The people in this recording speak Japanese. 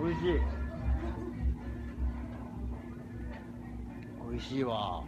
美味しい。美味しいわ。